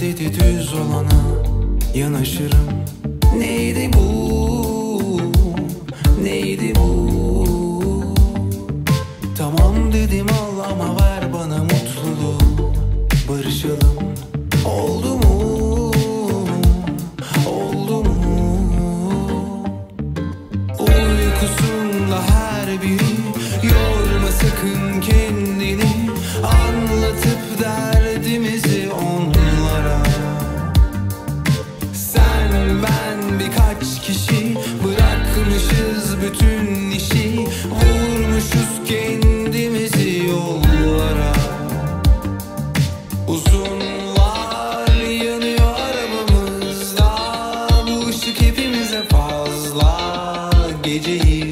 Dedi düz olana yanaşırım. Neydi bu, neydi bu? Tamam dedim al ama ver bana mutluluğu. Barışalım. Oldu mu, oldu mu? Uykusunda her bir bütün işi Vurmuşuz kendimizi yollara. Uzunlar yanıyor arabamızda Bu ışık hepimize fazla. Geceyi